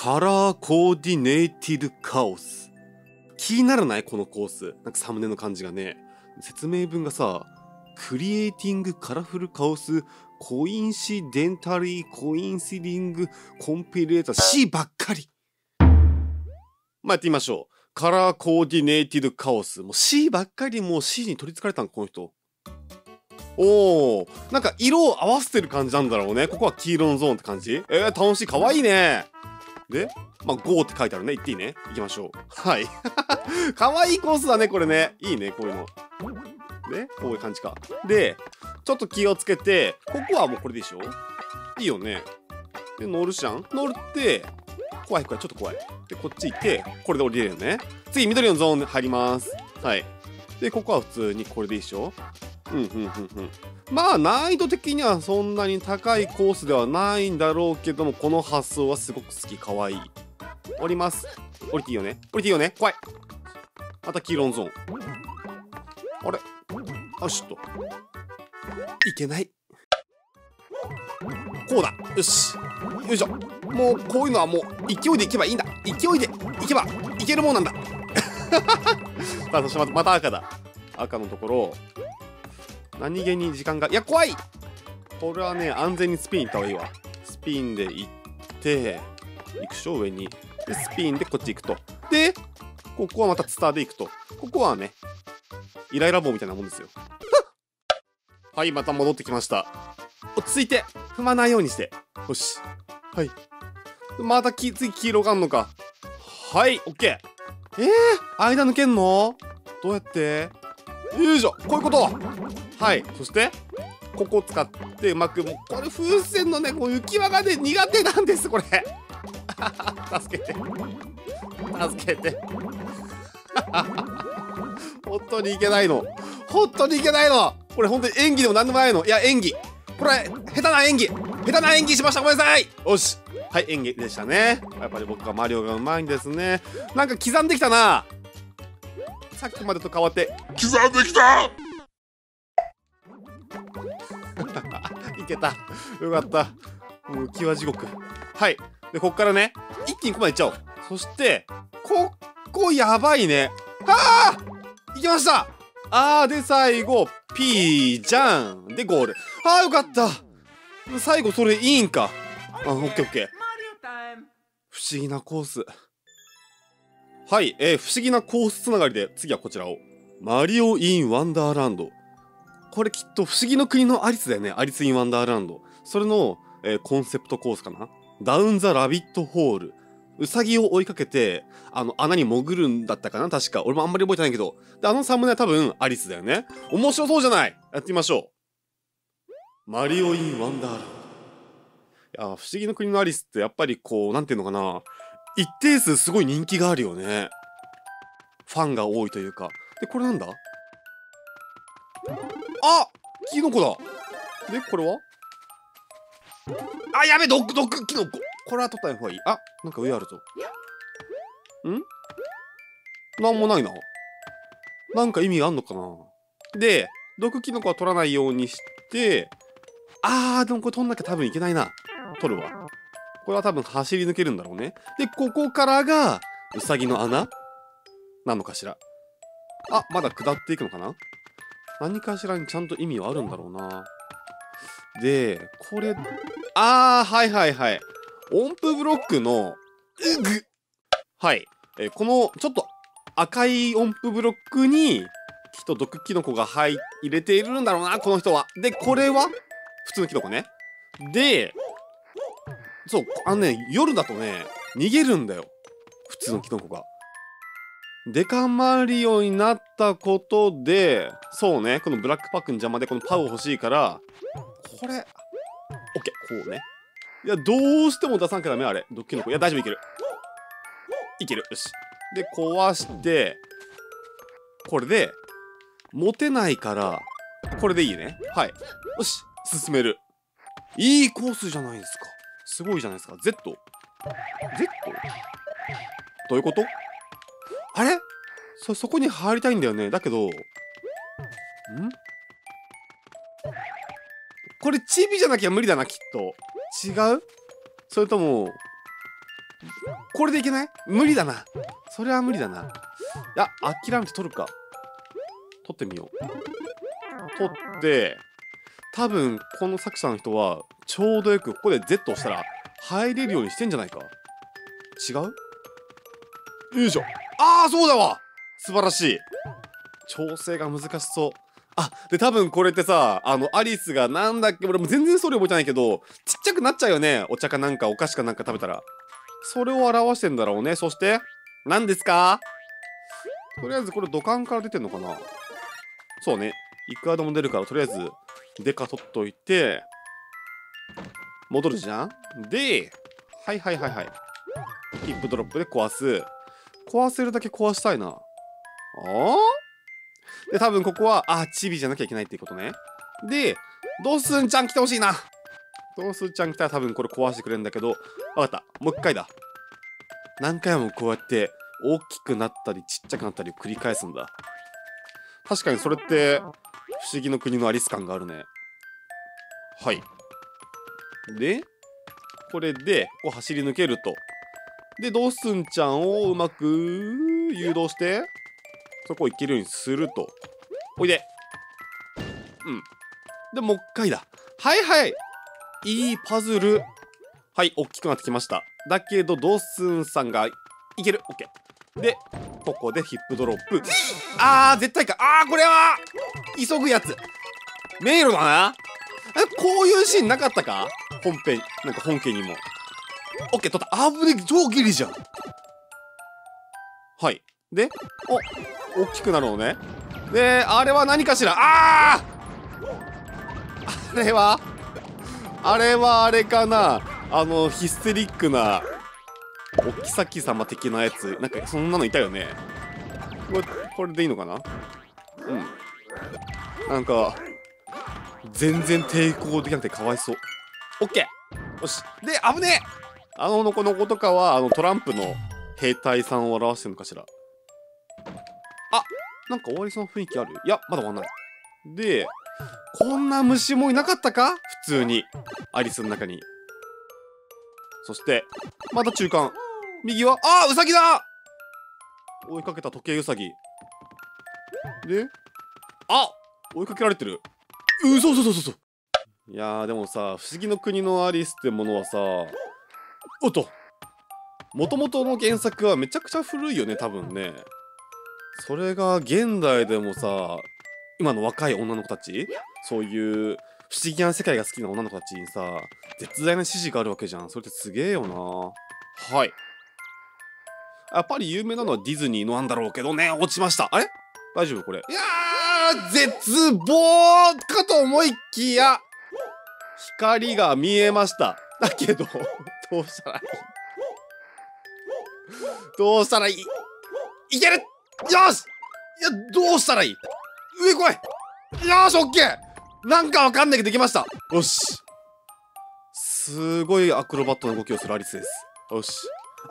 カラーコーディネーティドカオス。気にならない？このコース。なんかサムネの感じがね。説明文がさ、クリエイティングカラフルカオスコインシデンタリーコインシディングコンピレーター C ばっかり。まあ、やってみましょう。カラーコーディネーティドカオス。もう C ばっかりもう C に取りつかれたの、この人。おー、なんか色を合わせてる感じなんだろうね。ここは黄色のゾーンって感じ？えー、楽しい。かわいいね。で、まあ、GO って書いてあるね。行っていいね。行きましょう。はい。かわいいコースだね、これね。いいね、こういうの。ね、こういう感じか。で、ちょっと気をつけて、ここはもうこれでしょいいよね。で、乗るじゃん乗るって、怖い怖い、ちょっと怖い。で、こっち行って、これで降りれるよね。次、緑のゾーン入ります。はい。で、ここは普通にこれでいいでしょうんうんうんうんまあ難易度的にはそんなに高いコースではないんだろうけどもこの発想はすごく好きかわい。い降ります。降りていいよね？降りていいよね？怖い。また黄色のゾーン。あれ？あしっと。いけない。こうだ。よし。よいしょ。もうこういうのはもう勢いでいけばいいんだ。勢いでいけばいけるもんなんだ。さあそしてまた赤だ。赤のところ何気に時間がいや怖い！これはね安全にスピン行った方がいいわ。スピンで行って行くしょ上に。でスピンでこっち行くと。でここはまたツターで行くと。ここはねイライラ棒みたいなもんですよ。はいまた戻ってきました。落ち着いて。踏まないようにして。よし。はい。またき次黄色があんのか。はいオッケー。えー、間抜けんの？どうやって？よいしょ。こういうこと。はい。そしてここ使ってうまくもうこれ風船のねこう浮き輪がね苦手なんですこれ。助けて。助けて。本当にいけないの。本当にいけないの。これ本当に演技でも何でもないの。いや演技。これ下手な演技。下手な演技しました。ごめんなさい。よし。はい演技でしたね。やっぱり僕がマリオがうまいんですね。なんか刻んできたな。さっきまでと変わって。刻んできた。けた。よかった。もう浮き輪地獄。はい。でこっからね一気にここまで行っちゃおう。そしてここやばいね。ああ！行きました！あーで最後 P じゃんでゴール。あーよかった。最後それいいんか。あオッケーオッケー。不思議なコース。はい、えー、不思議なコースつながりで次はこちらを。 Mario in Wonderland。これきっと不思議の国のアリスだよね。 Alice in Wonderland。それの、えー、コンセプトコースかな？ Down the Rabbit Hole。ウサギを追いかけて、あの、穴に潜るんだったかな？確か。俺もあんまり覚えてないけど。で、あのサムネは多分アリスだよね。面白そうじゃないやってみましょう。 Mario in Wonderland。いや、不思議の国のアリスってやっぱりこう、なんていうのかな？一定数すごい人気があるよね。ファンが多いというか。で、これなんだ？あキノコだで、これは？あ、やべ、毒、毒、キノコこれは取った方がいい。あ、なんか上あるぞ。ん？なんもないな。なんか意味があんのかなで、毒キノコは取らないようにして、あー、でもこれ取んなきゃ多分いけないな。取るわ。これは多分走り抜けるんだろうね。で、ここからが、ウサギの穴なのかしら。あ、まだ下っていくのかな何かしらにちゃんと意味はあるんだろうな。で、これ、あー、はいはいはい。音符ブロックの、うぐはい。えー、この、ちょっと赤い音符ブロックに、きっと毒キノコが入れているんだろうな、この人は。で、これは普通のキノコね。で、そう、あのね、夜だとね、逃げるんだよ。普通のキノコが。デカマリオになったことで、そうね、このブラックパックに邪魔でこのパウ欲しいから、これ、オッケー、こうね。いや、どうしても出さんきゃダメ、あれ。ドッキリの子。いや、大丈夫、いける。いける。よし。で、壊して、これで、持てないから、これでいいね。はい。よし、進める。いいコースじゃないですか。すごいじゃないですか。Z? Z? どういうこと？あれ？そ、そこに入りたいんだよね。だけど、ん？これチビじゃなきゃ無理だな、きっと。違う？それとも、これでいけない？無理だな。それは無理だな。いや諦めて取るか。取ってみよう。取って多分この作者の人はちょうどよくここで Z をしたら入れるようにしてんじゃないか。違う？よいしょ。ああそうだわ。素晴らしい。調整が難しそう。あで多分これってさあのアリスがなんだっけ俺も全然それ覚えてないけどちっちゃくなっちゃうよね。お茶かなんかお菓子かなんか食べたら。それを表してんだろうね。そして何ですか？とりあえずこれ土管から出てんのかな？そうね。いくらでも出るからとりあえずデカ取っといて戻るじゃん？ではいはいはいはい。ヒップドロップで壊す。壊せるだけ壊したいな。あで多分ここはあチビじゃなきゃいけないっていうことね。でドスンちゃん来てほしいな。ドスンちゃん来たら多分これ壊してくれるんだけどわかった。もう一回だ。何回もこうやって大きくなったりちっちゃくなったりを繰り返すんだ。確かにそれって不思議の国のアリス感があるね。はい。でこれでこう走り抜けると。でドスンちゃんをうまく誘導して。そこ行けるようにすると。おいで。うん。でもう一回だ。はいはい。いいパズル。はい大きくなってきました。だけどドスンさんがいける。オッケー。でここでヒップドロップ。あー絶対か。あーこれは急ぐやつ。迷路だな。えこういうシーンなかったか？本編なんか本家にも。オッケー取った。あぶね超ギリじゃん。はい。でお大きくなるのね。であれは何かしら？あー！あれは？あれはあれかな？あのヒステリックなおきさき様的なやつ。なんかそんなのいたよね。これこれでいいのかな？うん。なんか全然抵抗できなくてかわいそう。オッケー！よし。で危ねえ！あののこの子とかはあのトランプの兵隊さんを表してるのかしら？あなんか終わりそうな雰囲気ある？いやまだ終わんない。でこんな虫もいなかったか？普通に。アリスの中に。そしてまた中間。右はあーウサギだ！追いかけた時計ウサギ。であ追いかけられてる。うそうそうそうそういやーでもさ不思議の国のアリスってものはさおっと。もともとの原作はめちゃくちゃ古いよね多分ね。それが現代でもさ今の若い女の子たちそういう不思議な世界が好きな女の子たちにさ絶大な支持があるわけじゃん。それってすげえよな。はい。やっぱり有名なのはディズニーのなんだろうけどね。落ちました。あれ？大丈夫これ。いやー絶望かと思いきや光が見えました。だけどどうしたらいい？どうしたらいい？いけるよし！いやどうしたらいい？上来い！よしオッケー！なんかわかんないけどできました！よし！すごいアクロバットな動きをするアリスです。よし！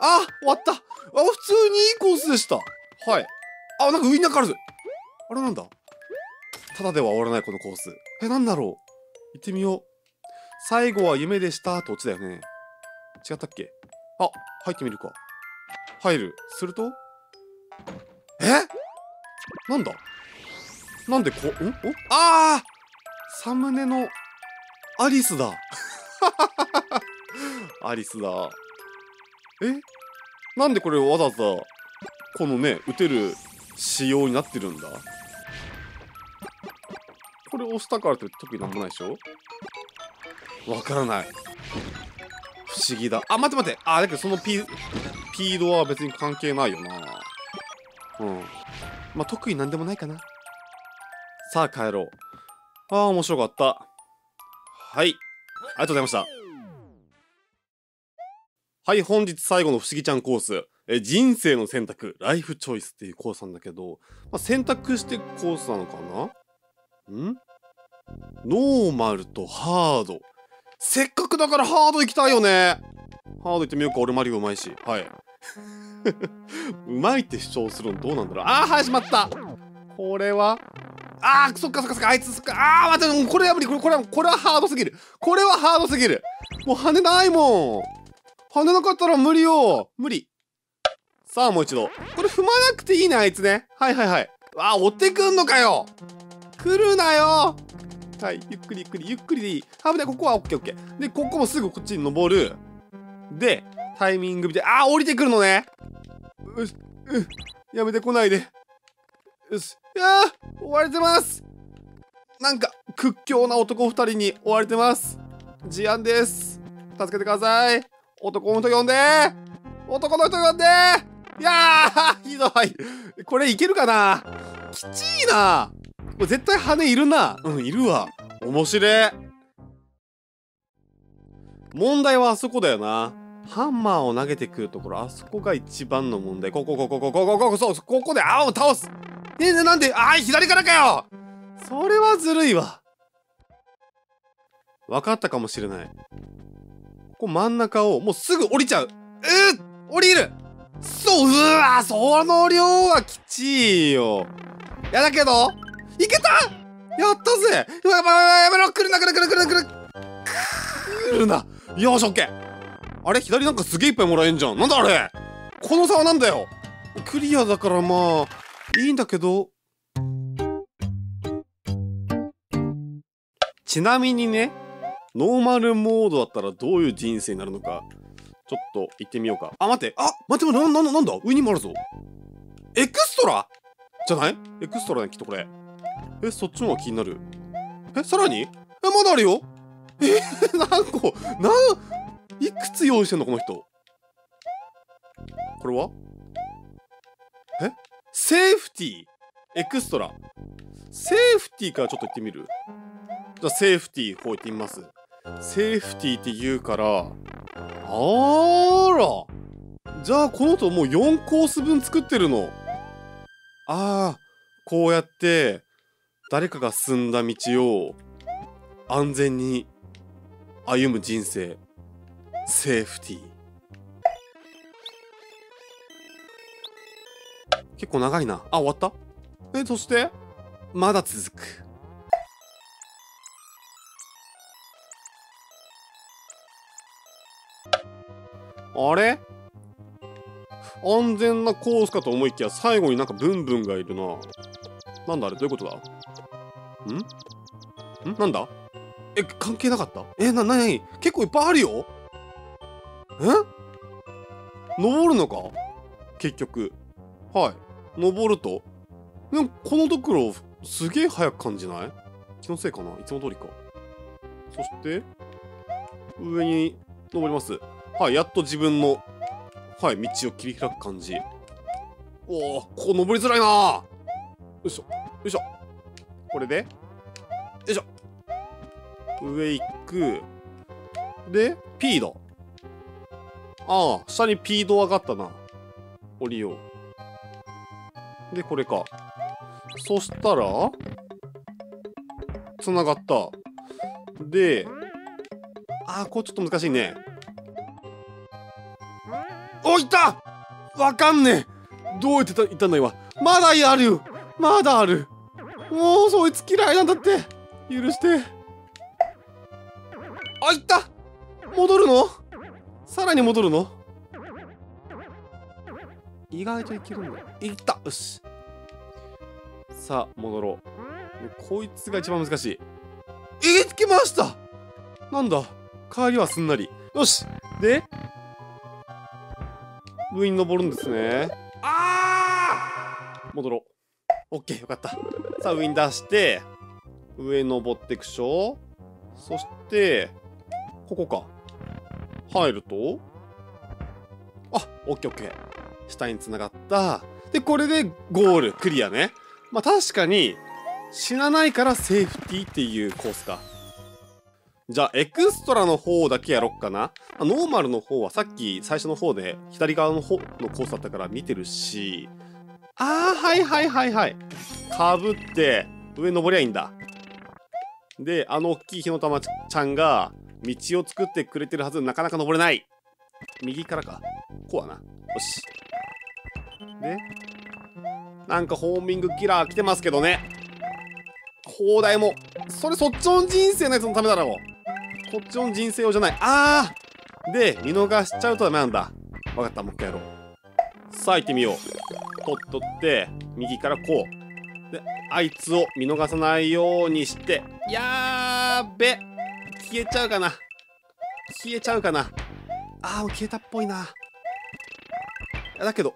あ終わった！あ普通にいいコースでした！はい。あなんか上になんかあるあれなんだ？ただでは終わらないこのコース。えなんだろう？行ってみよう。最後は夢でしたってオチだよね。違ったっけ？あ入ってみるか。入る。すると？なんだ？なんでこんおああサムネのアリスだ。アリスだ。え？なんでこれわざわざこのね打てる仕様になってるんだ？これ押したからって特になんもないでしょ？わからない。不思議だ。あ待って待って。あだけどそのピピードは別に関係ないよな。まあ特になんでもないかな。さあ帰ろう。ああ面白かった。はい。ありがとうございました。はい本日最後の不思議ちゃんコース。え人生の選択。ライフチョイスっていうコースなんだけど、まあ、選択してコースなのかな？ん？ノーマルとハード。せっかくだからハード行きたいよね。ハード行ってみようか。俺マリオうまいし。はい。うまいって主張するのどうなんだろう。あーはいしまった。これは？あーそっかそっかそっか。あいつそっか。あー待ってこれは無理。これこれはこれはハードすぎる。これはハードすぎる。もう羽ないもん。跳ねなかったら無理よ。無理。さあもう一度。これ踏まなくていいねあいつね。はいはいはい。わあ追ってくんのかよ。来るなよ。はいゆっくりゆっくりゆっくりでいい。危ない。ここはオッケーオッケー。でここもすぐこっちに登る。でタイミング見てあー降りてくるのね。よしうん。やめてこないで。よし。いやー追われてます。なんか屈強な男二人に追われてます。事案です。助けてください。男の人呼んで。男の人呼んで。いやーひどい。これいけるかな？きちいな。これ絶対羽いるな。うんいるわ。面白い。問題はあそこだよな。ハンマーを投げてくるところ、あそこが一番の問題。ここ、ここ、ここ、ここ、ここ、そう、ここで青を倒すねえ、なんで、あい、左からかよそれはずるいわ。分かったかもしれない。ここ真ん中を、もうすぐ降りちゃう。うー降りるそう、うわその量はきちいよ。いやだけど、いけたやったぜやばいやばいやばい来るな来るな来るな来るな来るなよし、オッケーあれ左なんかすげえいっぱいもらえんじゃん。なんだあれ。この差はなんだよ。クリアだからまあいいんだけど。ちなみにねノーマルモードだったらどういう人生になるのかちょっと行ってみようか。あ待って。あ待ってななななんだ？上にもあるぞ。エクストラ？じゃない？エクストラねきっとこれ。えそっちの方が気になる。えさらに？えまだあるよ。え 何個？ないくつ用意してんのこの人？これは？え？セーフティー？エクストラ？セーフティーからちょっと行ってみる？じゃあセーフティーこう行ってみます。セーフティーって言うからあーら！じゃあこの人もう4コース分作ってるの。ああこうやって誰かが進んだ道を安全に歩む人生。セーフティー。結構長いな。あ終わった？えそして？まだ続く。あれ？安全なコースかと思いきや最後になんかブンブンがいるな。なんだあれ？どういうことだ？ん？ん？なんだ？え関係なかった？えななに？結構いっぱいあるよ。え？登るのか？結局。はい。登ると？でもこのところすげえ早く感じない？気のせいかな？いつも通りか。そして上に登ります。はいやっと自分のはい道を切り開く感じ。おおここ登りづらいな。よいしょ。よいしょ。これで？よいしょ。上行く。で P だ。ああ下に P ド上がったな。降りよう。でこれか。そしたらつながった。であーこれちょっと難しいね。おいた！わかんねえ。どうやってたいたんだ今？まだある。よまだある。もうそいつ嫌いなんだって。許して。あいった！戻るの？さらに戻るの？意外といけるんだ。いった！よし。さあ戻ろう。こいつが一番難しい。えいけました！なんだ？帰りはすんなり。よし。で？上に登るんですね。あー！戻ろう。オッケーよかった。さあ上に出して上に登っていくしょ。そしてここか入ると？あオッケーオッケー。下に繋がった。でこれでゴール。クリアね。まあ確かに死なないからセーフティーっていうコースか。じゃあエクストラの方だけやろっかな。ノーマルの方はさっき最初の方で左側の方のコースだったから見てるし。あーはいはいはいはい。かぶって上登りゃいいんだ。であの大きい火の玉ちゃんが道を作ってくれてるはずなかなか登れない。右からか。こうだな。よし。でなんかホーミングキラー来てますけどね。砲台も。それそっちの人生のやつのためだろう。こっちの人生用じゃない。あー。で見逃しちゃうとダメなんだ。分かった。もう一回やろう。さあ行ってみよう。取っとって右からこう。であいつを見逃さないようにして。やーべ。消えちゃうかな。消えちゃうかな。あーもう消えたっぽいな。だけど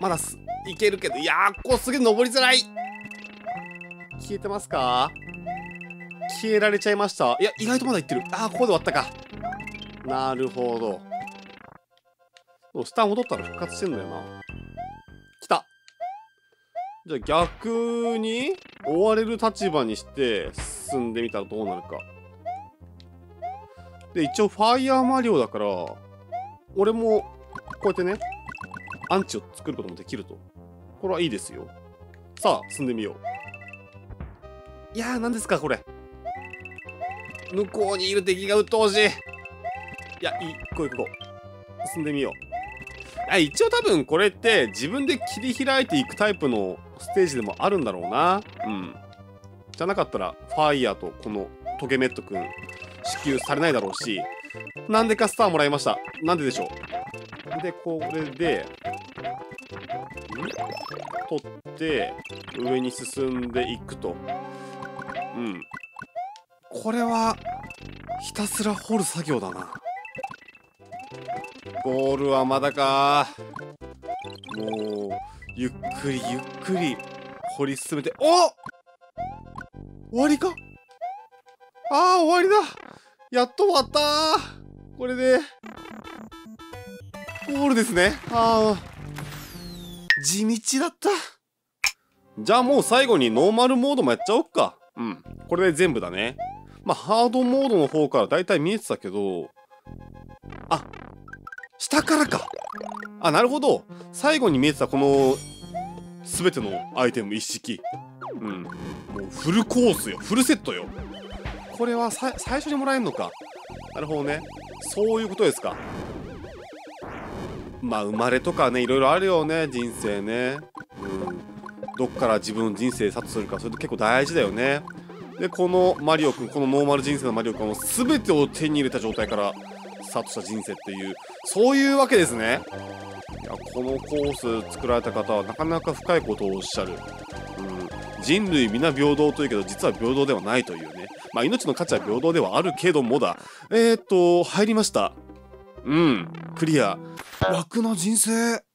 まだすいけるけどいやーここすげえ登りづらい。消えてますか？消えられちゃいました？いや意外とまだいってる。あーここで終わったか。なるほど。そう下戻ったら復活してんだよな。来た。じゃあ逆に追われる立場にして進んでみたらどうなるか。で一応ファイヤーマリオだから俺もこうやってねアンチを作ることもできると。これはいいですよ。さあ進んでみよう。いやー何ですかこれ。向こうにいる敵が鬱陶しい。いやいいこう行こう。進んでみよう。あ一応多分これって自分で切り開いていくタイプのステージでもあるんだろうな。うん。じゃなかったらファイヤーとこのトゲメットくん。支給されないだろうしなんでかスターもらいました。なんででしょう。でこれで取って上に進んでいくと。うん。これはひたすら掘る作業だな。ゴールはまだか。もうゆっくりゆっくり掘り進めて。お終わりか？あー終わりだ。やっと終わった。これで。ゴールですね。ああ地道だった。じゃあもう最後にノーマルモードもやっちゃおっか。うん。これで全部だね。まあハードモードの方からだいたい見えてたけど。あ。下からか。あなるほど。最後に見えてたこの。全てのアイテム一式。うん。もうフルコースよ。フルセットよ。これは最初にもらえるのか。なるほどね。そういうことですか。まあ生まれとかねいろいろあるよね人生ね。うん。どっから自分の人生スタートするかそれって結構大事だよね。でこのマリオくんこのノーマル人生のマリオくんは全てを手に入れた状態からスタートした人生っていうそういうわけですね。いやこのコース作られた方はなかなか深いことをおっしゃる、うん、人類皆平等というけど実は平等ではないというね。まあ命の価値は平等ではあるけどもだ。えー、っと入りました。うん。クリア。楽な人生。